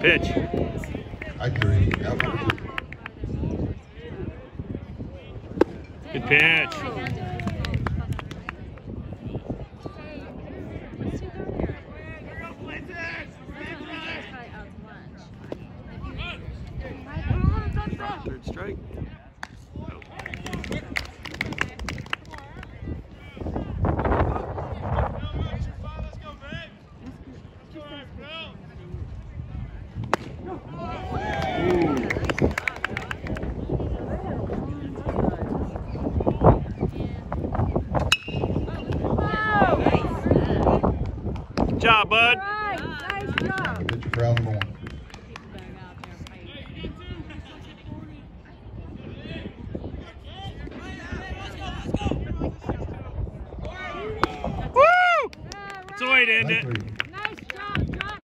Pitch. I three. Good pitch. Third strike. Good job, bud. Right, nice job. Pitch for number one. Woo! The way to end it.